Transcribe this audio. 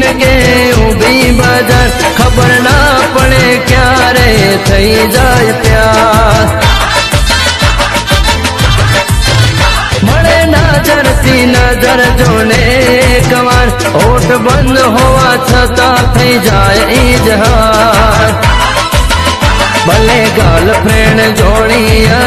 જિંદગે ઊભી બજાર ખબર ના પડે ક્યારે થઈ જાય પ્યાર મળે નજરથી નજર જોને કવાર ઓટ બંધ હોવા છતાં થઈ જાય ઇજહાર ભલે ગર્લફ્રેન્ડ જોડી જોડી ભલે ગર્લફ્રેન્ડ જોડી જોડી